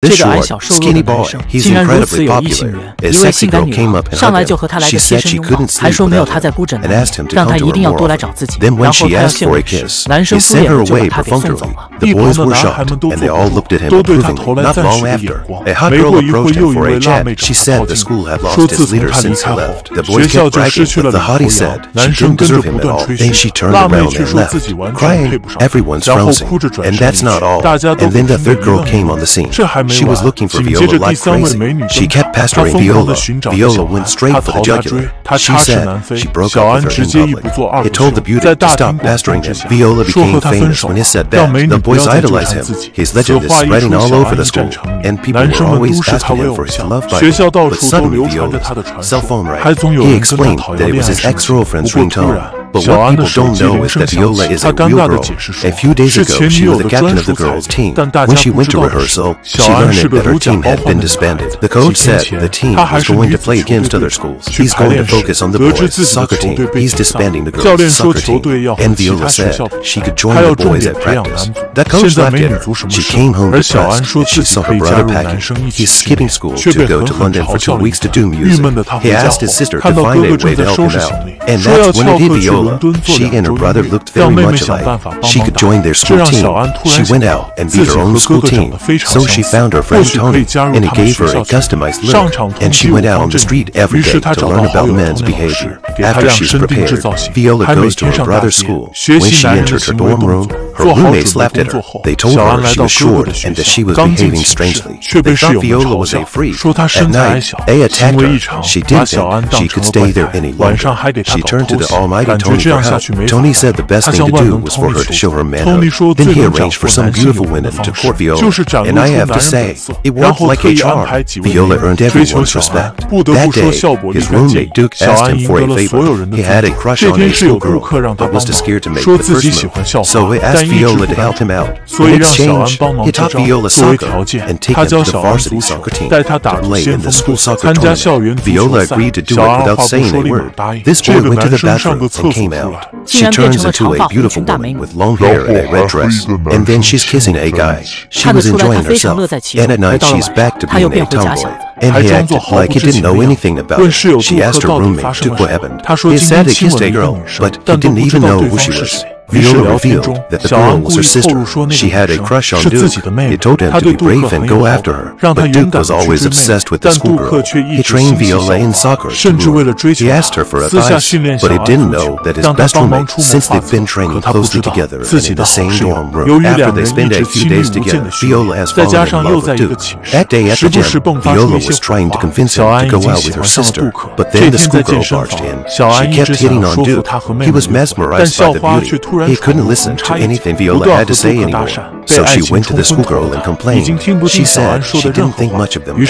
这个矮小瘦弱的男生竟然如此有异性缘一位性感女孩上来就和他来个贴身拥抱还说没有他在孤枕难眠让他一定要多来找自己然后他要献吻时男生敷衍就把他给送走。了 The boys were shocked, and they all looked at him approvingly. Not long after, a hot girl approached him for a chat. She said the school had lost its leader since he left. The boys kept bragging, but the hottie said she didn't deserve him at all. Then she turned around and left, crying. Everyone's frozen. And that's not all. And then the third girl came on the scene. She was looking for Viola like crazy. She kept pestering Viola. Viola went straight for the jugular. She said she broke up with her in public. It told the beauty to stop pestering him. Viola became famous when he said that. The boys idolize him. His legend is spreading all over the school, and people were always asking him for his love Bible. But suddenly the cell phone rang. He explained that it was his ex-girlfriend's ringtone. But what people don't know is that Viola is a real girl. A few days ago, she was the captain of the girls' team. When she went to rehearsal, she learned that her team had been disbanded. The coach said the team was going to play against other schools. He's going to focus on the boys' soccer team. He's disbanding the girls' soccer team. And Viola said she could join the boys at practice. That coach left her. She came home depressed. And she saw her brother packing. He's skipping school to go to London for two weeks to do music. He asked his sister to find a way to help him out. And that's when it hit Viola. She and her brother looked very much alike. She could join their school team. She went out and beat her own school team. So she found her friend Tony, and he gave her a customized look. And she went out on the street every day to learn about men's behavior. After she's prepared, Viola goes to her brother's school. When she entered her dorm room, her roommates laughed at her. They told her she was short and that she was behaving strangely. They thought Viola was a freak. At night, they attacked her. She didn't think she could stay there any longer. She turned to the almighty Tony. Tony said the best thing to do was for her to show her manhood. Then he arranged for some beautiful women to court Viola, and I have to say, it worked like a charm. Viola earned everyone's respect. That day, his roommate Duke asked him for a favor. He had a crush on a schoolgirl, but was too scared to make the first move, so he asked Viola to help him out. In exchange, he taught Viola soccer and took him to the varsity soccer team to play in the school soccer tournament. Viola agreed to do it without saying a word. This boy went to the bathroom and came out. She turns into a beautiful woman with long hair and a red dress, and then she's kissing a guy. She was enjoying herself, and at night she's back to being a tomboy. And he acted like he didn't know anything about it. She asked her roommate Duke what happened. He said he kissed a girl, but he didn't even know who she was. Viola revealed that the girl was her sister. She had a crush on Duke. He told him to be brave and go after her. But Duke was always obsessed with the schoolgirl. He trained Viola in soccer. He asked her for advice, but he didn't know that his best roommate, since they've been training closely together and in the same dorm room, after they spend a few days together, Viola has fallen in love with Duke. That day at the gym, Viola was trying to convince him to go out with her sister, but then the schoolgirl barged in. She kept hitting on Duke. He was mesmerized by the beauty. He couldn't listen to anything Viola had to say anymore. So she went to the schoolgirl and complained. She said she didn't think much of them.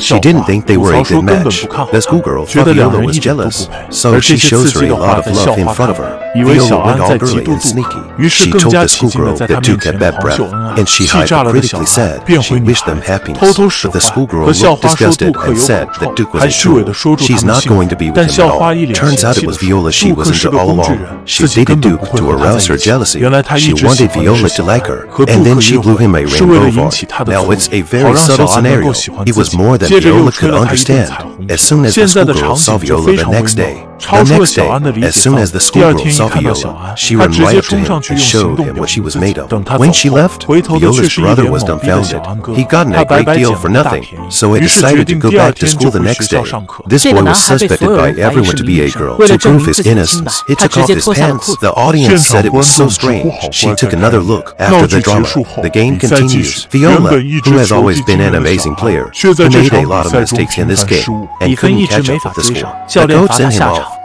She didn't think they were a good match. The schoolgirl thought Viola was jealous, so she shows her a lot of love in front of her. Viola went all girly and sneaky. She told the schoolgirl that Duke had bad breath, and she hypocritically said she wished them happiness. But the schoolgirl looked disgusted and said that Duke was a shrew. She's not going to be with him at all. Turns out it was Viola she was into all along. She dated Duke to arouse her jealousy. She wanted Viola to like her, and then she blew him a rainbow bar. Now it's a very subtle scenario. It was more than Viola could understand. As soon as the schoolgirl saw Viola the next day, the next day, as soon as the schoolgirl saw Viola, she ran right up to him and showed him what she was made of. When she left, Viola's brother was dumbfounded. He'd gotten a great deal for nothing, so he decided to go back to school the next day. This boy was suspected by everyone to be a girl. To prove his innocence, he took off his pants. The audience said it was so strange. She took another look after the drama. The game continues. Viola, who has always been an amazing player, who made a lot of mistakes in this game and couldn't catch up with the score. The coach sent him off.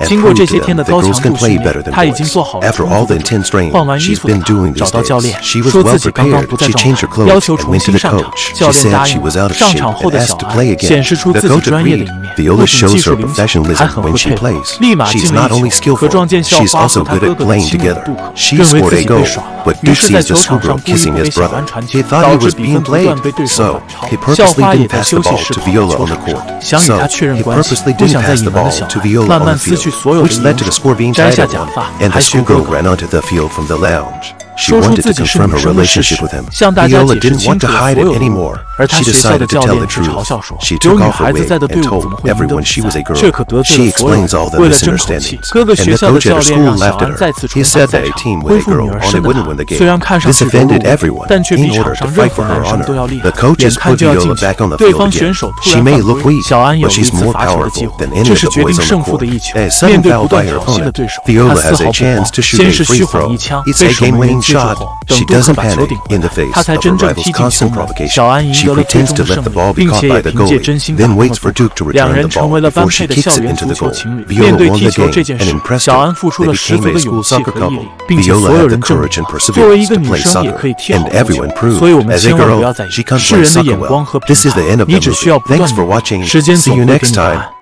sister grabbed him. She said, take off your jersey. She wanted to save the game right away. It turns out that a few weeks ago, Viola disguised herself as a boy to replace her truant brother, and she joined the soccer team. She wanted to get back at her school's team and prove to them that girls can play better than boys. After all the intense training she's been doing these days, she was well prepared. She changed her clothes and went to the coach. She said she was out of shape and asked to play again. The coach agreed. Viola shows her professionalism when she plays. She's not only only skillful, she's also good at playing together. She scored a goal, but Duke sees the schoolgirl kissing his brother. He thought he was being played, so he purposely didn't pass the ball to Viola on the court. He purposely didn't pass the ball to Viola on the field, which led to the score being tied at one, and the schoolgirl ran onto the field from the lounge. She wanted to confirm her relationship with him. Viola didn't want to hide it anymore. She decided to tell the truth. She took off her wig and told everyone she was a girl. She explains all the misunderstandings. And the coach at her school laughed at her. He said that a team with a girl only wouldn't win the game. This offended everyone. In order to fight for her honor, the coaches put Viola back on the field again. She may look weak, but she's more powerful than any of the boys on the court. As sudden foul by her opponent, Viola has a chance to shoot a free throw. It's a game-winning shot. She doesn't panic in the face of her rival's constant provocation. She pretends to let the ball be caught by the goalie, then waits for Duke to return the ball before she kicks it into the goal. Viola won the game and impressed her. They became a school soccer couple. Viola had the courage and perseverance to play soccer, and everyone proved, as a girl, she can play soccer well. This is the end of the movie. Thanks for watching. See you next time.